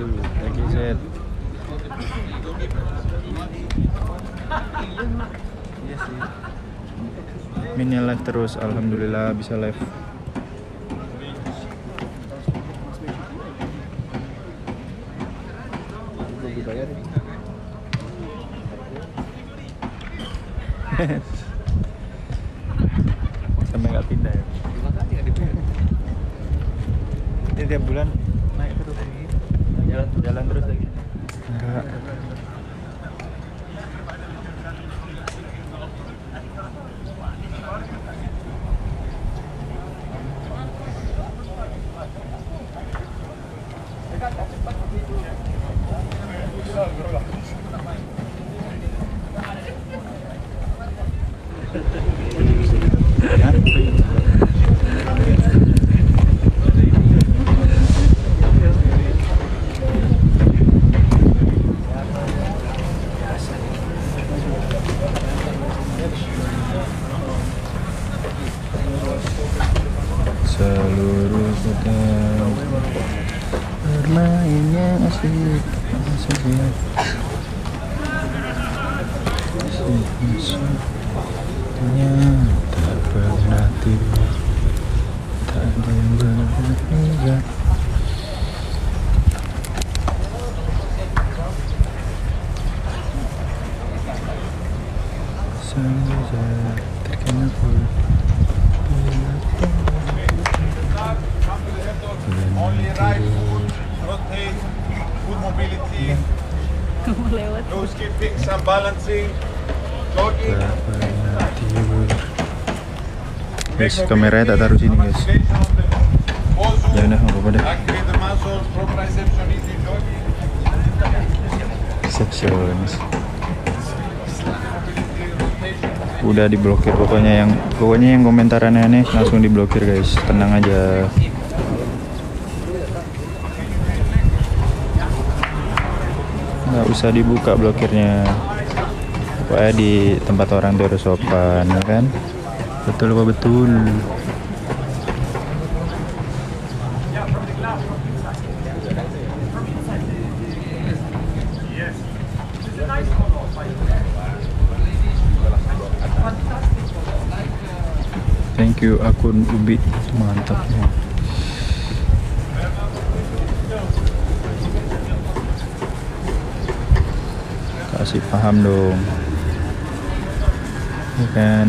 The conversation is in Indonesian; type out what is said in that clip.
Gokil, thank you Zed. Live terus, alhamdulillah bisa live. sampai nggak pindah ya. Ini tiap bulan Jalan Jalan terus lagi. Enggak. Ya. Seluruh kota bermainnya asik asik ya. Asik tak pernah tiba tak ada yang berbeda saja terkena pun good mobility, no skipping, some balancing, jogging. Guys, kameranya tak taruh sini guys Activation of the muscle, Jangan dah, nggak apa-apa jogging. Receptions Udah diblokir pokoknya yang pokoknya yang komentar aneh-aneh langsung diblokir guys tenang aja nggak usah dibuka blokirnya. Pokoknya di tempat orang tuh harus sopan ya kan? Betul kok betul. Thank you akun ubi. Mantap kasih. Paham dong. Ya kan